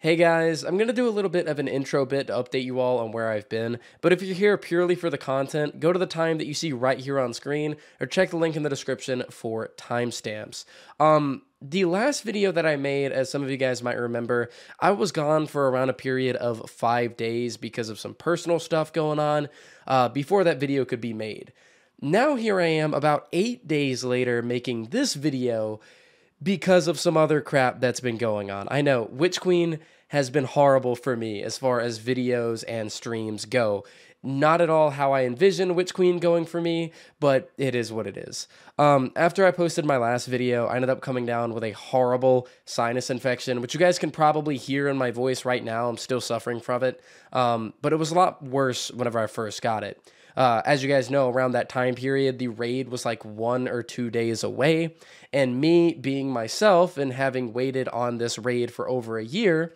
Hey guys, I'm going to do a little bit of an intro bit to update you all on where I've been, but if you're here purely for the content, go to the time that you see right here on screen or check the link in the description for timestamps. Um, the last video that I made, as some of you guys might remember, I was gone for around a period of five days because of some personal stuff going on uh, before that video could be made. Now here I am about eight days later making this video because of some other crap that's been going on. I know Witch Queen has been horrible for me as far as videos and streams go. Not at all how I envision Witch Queen going for me, but it is what it is. Um, after I posted my last video, I ended up coming down with a horrible sinus infection, which you guys can probably hear in my voice right now. I'm still suffering from it, um, but it was a lot worse whenever I first got it. Uh, as you guys know, around that time period, the raid was like one or two days away. And me being myself and having waited on this raid for over a year,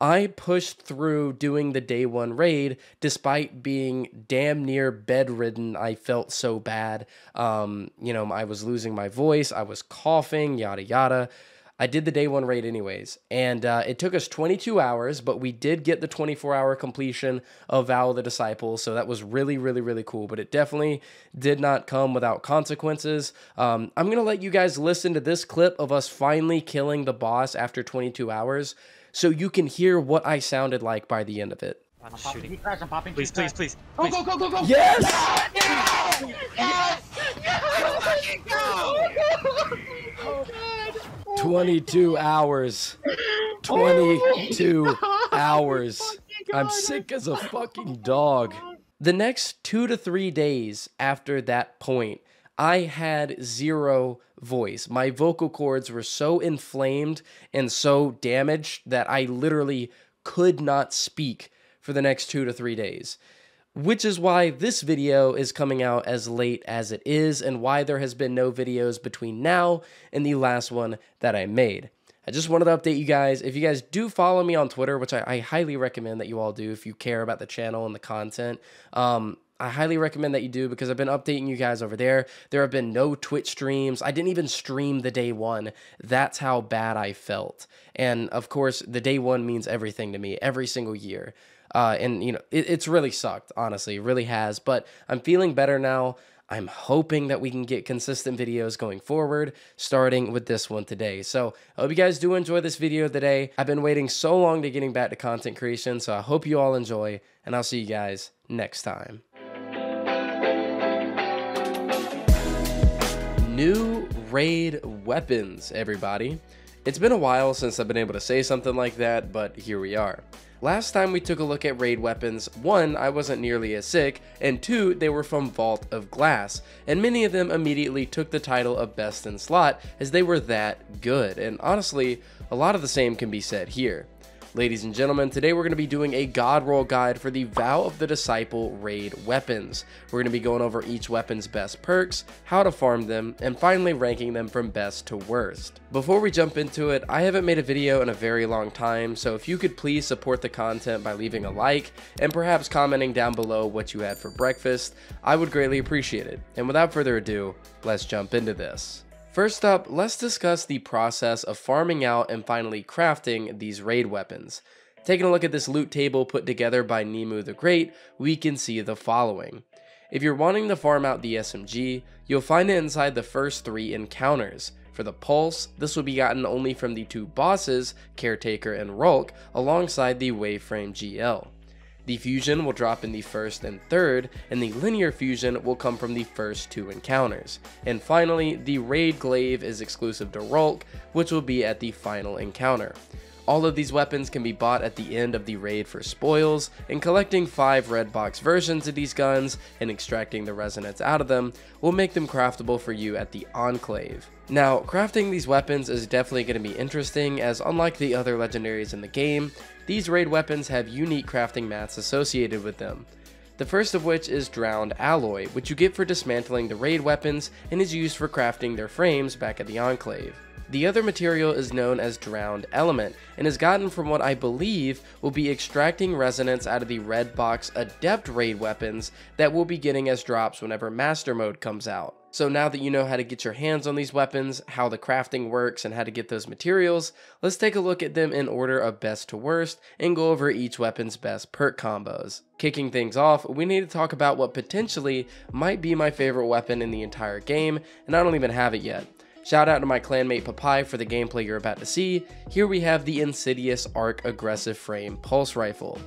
I pushed through doing the day one raid despite being damn near bedridden. I felt so bad. Um, you know, I was losing my voice, I was coughing, yada yada. I did the day one raid anyways, and uh, it took us 22 hours, but we did get the 24 hour completion of Vow of the Disciple, so that was really, really, really cool. But it definitely did not come without consequences. Um, I'm gonna let you guys listen to this clip of us finally killing the boss after 22 hours, so you can hear what I sounded like by the end of it. I'm I'm popping shooting. heat crash, I'm popping Please, heat please, crash. please. Go, please. go, go, go, go! Yes! Yes! Yes! Oh, God! 22 hours. 22 hours. I'm sick as a fucking dog. The next two to three days after that point, I had zero voice. My vocal cords were so inflamed and so damaged that I literally could not speak for the next two to three days. Which is why this video is coming out as late as it is, and why there has been no videos between now and the last one that I made. I just wanted to update you guys. If you guys do follow me on Twitter, which I, I highly recommend that you all do if you care about the channel and the content, um, I highly recommend that you do because I've been updating you guys over there. There have been no Twitch streams. I didn't even stream the day one. That's how bad I felt. And of course, the day one means everything to me every single year. Uh, and you know, it, it's really sucked, honestly, it really has. But I'm feeling better now. I'm hoping that we can get consistent videos going forward, starting with this one today. So I hope you guys do enjoy this video today. I've been waiting so long to getting back to content creation, so I hope you all enjoy, and I'll see you guys next time. New raid weapons, everybody. It's been a while since I've been able to say something like that, but here we are. Last time we took a look at raid weapons, one, I wasn't nearly as sick, and two, they were from Vault of Glass, and many of them immediately took the title of best in slot as they were that good, and honestly, a lot of the same can be said here. Ladies and gentlemen, today we're going to be doing a God roll guide for the Vow of the Disciple raid weapons. We're going to be going over each weapon's best perks, how to farm them, and finally ranking them from best to worst. Before we jump into it, I haven't made a video in a very long time, so if you could please support the content by leaving a like and perhaps commenting down below what you had for breakfast, I would greatly appreciate it. And without further ado, let's jump into this. First up, let's discuss the process of farming out and finally crafting these raid weapons. Taking a look at this loot table put together by Nemu the Great, we can see the following. If you're wanting to farm out the SMG, you'll find it inside the first three encounters. For the Pulse, this will be gotten only from the two bosses, Caretaker and Rulk, alongside the Waveframe GL. The fusion will drop in the first and third, and the linear fusion will come from the first two encounters. And finally, the raid glaive is exclusive to Rulk, which will be at the final encounter. All of these weapons can be bought at the end of the raid for spoils, and collecting 5 red box versions of these guns and extracting the resonance out of them will make them craftable for you at the Enclave. Now, crafting these weapons is definitely going to be interesting as unlike the other legendaries in the game, these raid weapons have unique crafting mats associated with them. The first of which is Drowned Alloy, which you get for dismantling the raid weapons and is used for crafting their frames back at the Enclave. The other material is known as Drowned Element, and is gotten from what I believe will be extracting resonance out of the red box Adept raid weapons that we'll be getting as drops whenever Master Mode comes out. So now that you know how to get your hands on these weapons, how the crafting works, and how to get those materials, let's take a look at them in order of best to worst and go over each weapon's best perk combos. Kicking things off, we need to talk about what potentially might be my favorite weapon in the entire game, and I don't even have it yet. Shout out to my clanmate Papai for the gameplay you're about to see. Here we have the Insidious Arc Aggressive Frame Pulse Rifle.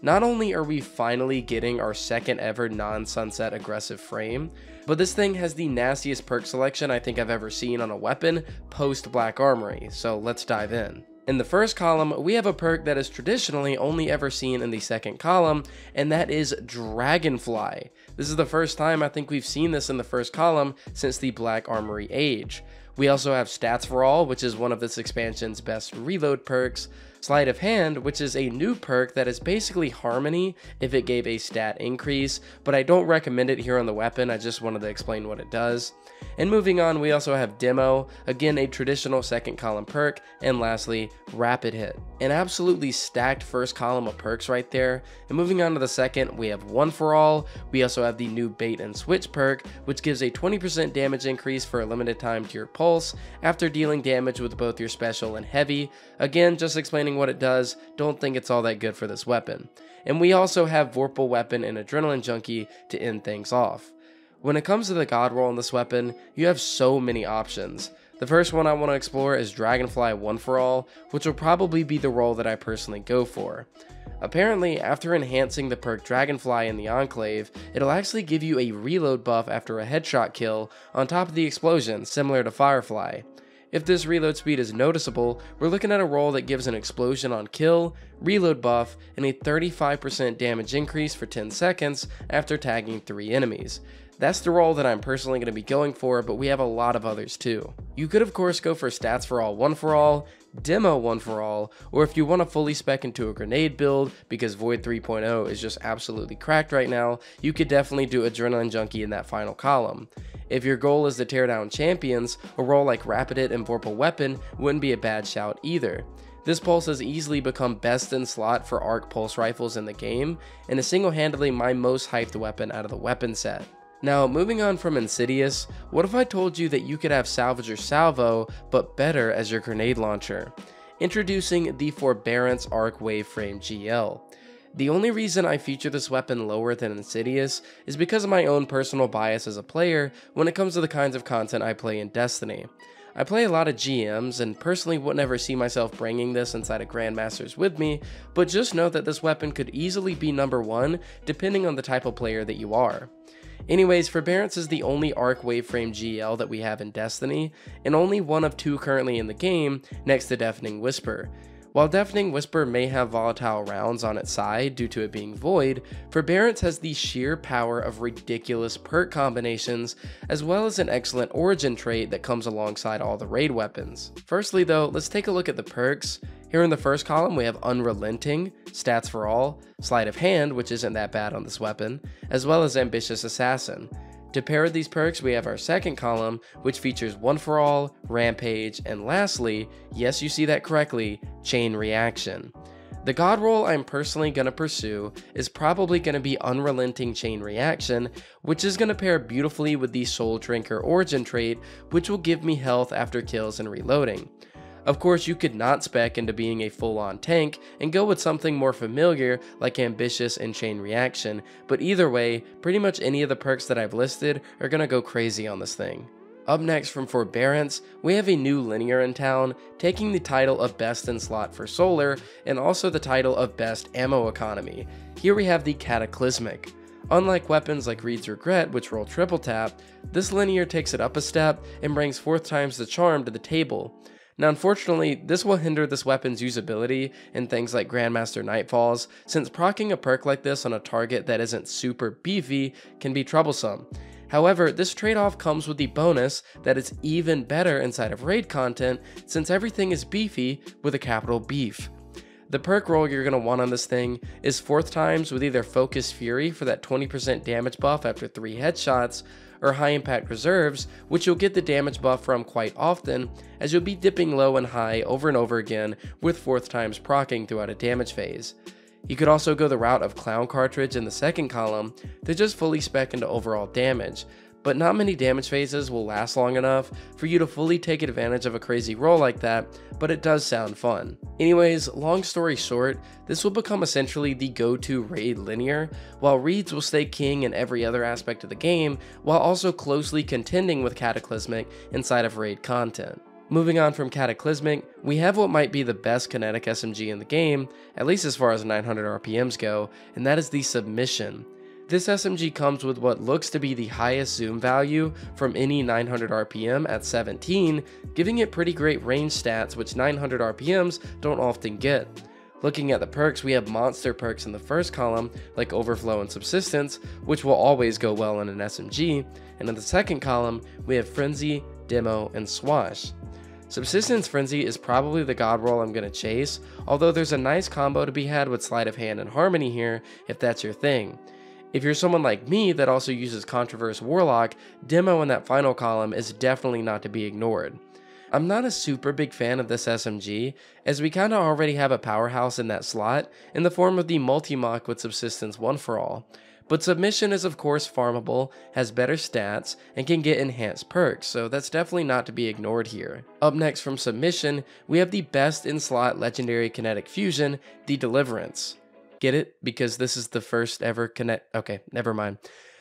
Not only are we finally getting our second ever non-sunset aggressive frame, but this thing has the nastiest perk selection I think I've ever seen on a weapon post Black Armory, so let's dive in. In the first column, we have a perk that is traditionally only ever seen in the second column, and that is Dragonfly. This is the first time I think we've seen this in the first column since the Black Armory age. We also have Stats for All, which is one of this expansion's best reload perks, Sleight of Hand, which is a new perk that is basically Harmony if it gave a stat increase, but I don't recommend it here on the weapon, I just wanted to explain what it does. And moving on, we also have Demo, again a traditional second column perk, and lastly, Rapid Hit. An absolutely stacked first column of perks right there. And moving on to the second, we have One for All, we also have the new Bait and Switch perk, which gives a 20% damage increase for a limited time to your pulse after dealing damage with both your special and heavy. Again, just explaining what it does, don't think it's all that good for this weapon. And we also have Vorpal Weapon and Adrenaline Junkie to end things off. When it comes to the god roll on this weapon, you have so many options. The first one I want to explore is Dragonfly One for All, which will probably be the role that I personally go for. Apparently, after enhancing the perk Dragonfly in the Enclave, it'll actually give you a reload buff after a headshot kill on top of the explosion, similar to Firefly. If this reload speed is noticeable, we're looking at a role that gives an explosion on kill, reload buff, and a 35% damage increase for 10 seconds after tagging 3 enemies. That's the role that I'm personally going to be going for, but we have a lot of others too. You could of course go for stats for all, one for all, demo one for all, or if you want to fully spec into a grenade build because Void 3.0 is just absolutely cracked right now, you could definitely do Adrenaline Junkie in that final column. If your goal is to tear down champions, a role like Rapid Hit and Vorpal Weapon wouldn't be a bad shout either. This pulse has easily become best in slot for arc pulse rifles in the game, and is single-handedly my most hyped weapon out of the weapon set. Now, moving on from Insidious, what if I told you that you could have Salvager Salvo, but better as your grenade launcher? Introducing the Forbearance Arc Waveframe GL. The only reason I feature this weapon lower than Insidious is because of my own personal bias as a player when it comes to the kinds of content I play in Destiny. I play a lot of GMs and personally would never see myself bringing this inside of Grandmasters with me, but just know that this weapon could easily be number one depending on the type of player that you are. Anyways, Forbearance is the only arc waveframe GL that we have in Destiny, and only one of two currently in the game next to Deafening Whisper. While Deafening Whisper may have volatile rounds on its side due to it being void, Forbearance has the sheer power of ridiculous perk combinations, as well as an excellent origin trait that comes alongside all the raid weapons. Firstly though, let's take a look at the perks. Here in the first column we have Unrelenting, Stats for All, Sleight of Hand, which isn't that bad on this weapon, as well as Ambitious Assassin. To pair with these perks, we have our second column, which features One for All, Rampage, and lastly, yes you see that correctly, Chain Reaction. The god role I'm personally going to pursue is probably going to be Unrelenting Chain Reaction, which is going to pair beautifully with the Soul Drinker origin trait, which will give me health after kills and reloading. Of course, you could not spec into being a full-on tank and go with something more familiar like Ambitious and Chain Reaction, but either way, pretty much any of the perks that I've listed are gonna go crazy on this thing. Up next from Forbearance, we have a new linear in town, taking the title of Best in Slot for Solar, and also the title of Best Ammo Economy. Here we have the Cataclysmic. Unlike weapons like Reed's Regret, which roll triple tap, this linear takes it up a step and brings fourth times the charm to the table. Now unfortunately, this will hinder this weapon's usability in things like Grandmaster Nightfalls, since proccing a perk like this on a target that isn't super beefy can be troublesome. However, this trade-off comes with the bonus that it's even better inside of raid content since everything is beefy with a capital beef. The perk roll you're going to want on this thing is 4th times with either Focus Fury for that 20% damage buff after 3 headshots, or high impact reserves, which you'll get the damage buff from quite often, as you'll be dipping low and high over and over again with 4th times proccing throughout a damage phase. You could also go the route of Clown Cartridge in the second column to just fully spec into overall damage, but not many damage phases will last long enough for you to fully take advantage of a crazy roll like that, but it does sound fun. Anyways, long story short, this will become essentially the go-to raid linear, while Reeds will stay king in every other aspect of the game, while also closely contending with Cataclysmic inside of raid content. Moving on from Cataclysmic, we have what might be the best kinetic SMG in the game, at least as far as 900 RPMs go, and that is the Submission. This SMG comes with what looks to be the highest zoom value from any 900 RPM at 17, giving it pretty great range stats which 900 RPMs don't often get. Looking at the perks, we have monster perks in the first column, like Overflow and Subsistence, which will always go well in an SMG, and in the second column, we have Frenzy, Demo, and Swash. Subsistence Frenzy is probably the god roll I'm going to chase, although there's a nice combo to be had with Sleight of Hand and Harmony here if that's your thing. If you're someone like me that also uses Contraverse Warlock, Demo in that final column is definitely not to be ignored. I'm not a super big fan of this SMG, as we kinda already have a powerhouse in that slot in the form of the Multimach with Subsistence 1 for all, but Submission is of course farmable, has better stats, and can get enhanced perks, so that's definitely not to be ignored here. Up next from Submission, we have the best in slot legendary kinetic fusion, the Deliverance. Get it? Because this is the first ever connect. Okay, never mind.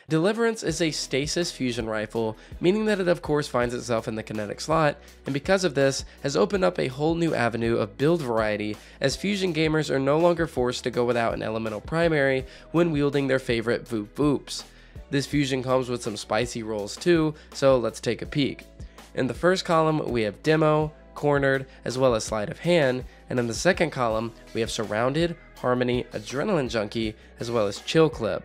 Deliverance is a stasis fusion rifle, meaning that it of course finds itself in the kinetic slot, and because of this, has opened up a whole new avenue of build variety, as fusion gamers are no longer forced to go without an elemental primary when wielding their favorite Voop Voops. This fusion comes with some spicy rolls too, so let's take a peek. In the first column, we have Demo, Cornered, as well as Sleight of Hand, and in the second column, we have Surrounded, Harmony, Adrenaline Junkie, as well as Chill Clip.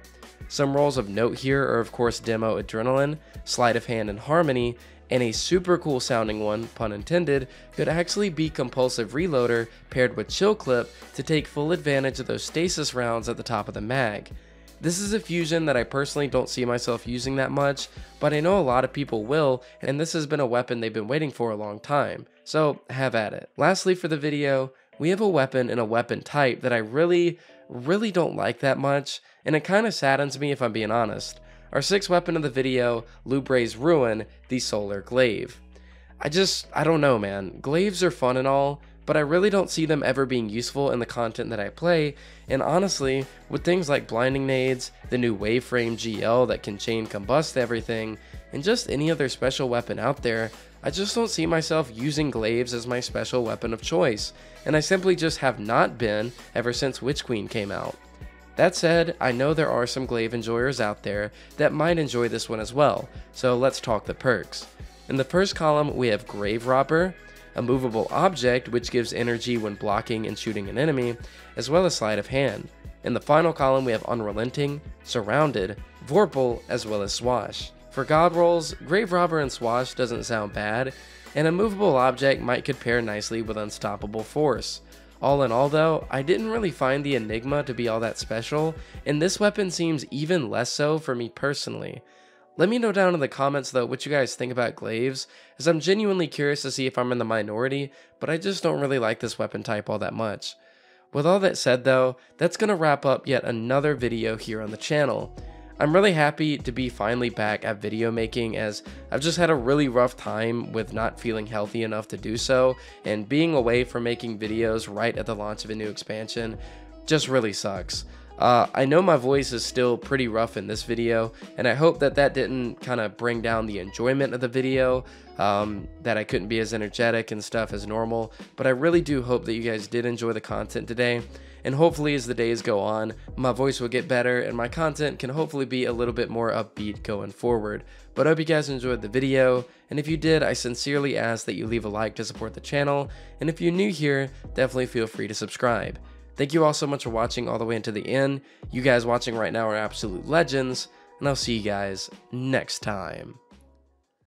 Some rolls of note here are of course Demo Adrenaline, Sleight of Hand and Harmony, and a super cool sounding one, pun intended, could actually be Compulsive Reloader paired with Chill Clip to take full advantage of those stasis rounds at the top of the mag. This is a fusion that I personally don't see myself using that much, but I know a lot of people will, and this has been a weapon they've been waiting for a long time, so have at it. Lastly for the video, we have a weapon and a weapon type that I really, really don't like that much, and it kind of saddens me if I'm being honest. Our sixth weapon of the video, Lubrae's Ruin, the Solar Glaive. I just, I don't know man, glaives are fun and all, but I really don't see them ever being useful in the content that I play, and honestly, with things like Blinding Nades, the new Waveframe GL that can chain combust everything, and just any other special weapon out there, I just don't see myself using glaives as my special weapon of choice, and I simply just have not been ever since Witch Queen came out. That said, I know there are some glaive enjoyers out there that might enjoy this one as well, so let's talk the perks. In the first column, we have Grave Robber, Immovable Object which gives energy when blocking and shooting an enemy, as well as Sleight of Hand. In the final column, we have Unrelenting, Surrounded, Vorpal, as well as Swash. For god rolls, Grave Robber and Swash doesn't sound bad, and Immovable Object might compare nicely with Unstoppable Force. All in all though, I didn't really find the Enigma to be all that special, and this weapon seems even less so for me personally. Let me know down in the comments though what you guys think about glaives, as I'm genuinely curious to see if I'm in the minority, but I just don't really like this weapon type all that much. With all that said though, that's going to wrap up yet another video here on the channel. I'm really happy to be finally back at video making as I've just had a really rough time with not feeling healthy enough to do so and being away from making videos right at the launch of a new expansion just really sucks. Uh, I know my voice is still pretty rough in this video, and I hope that that didn't kind of bring down the enjoyment of the video, um, that I couldn't be as energetic and stuff as normal, but I really do hope that you guys did enjoy the content today, and hopefully as the days go on, my voice will get better and my content can hopefully be a little bit more upbeat going forward. But I hope you guys enjoyed the video, and if you did, I sincerely ask that you leave a like to support the channel, and if you're new here, definitely feel free to subscribe. Thank you all so much for watching all the way into the end. You guys watching right now are absolute legends, and I'll see you guys next time.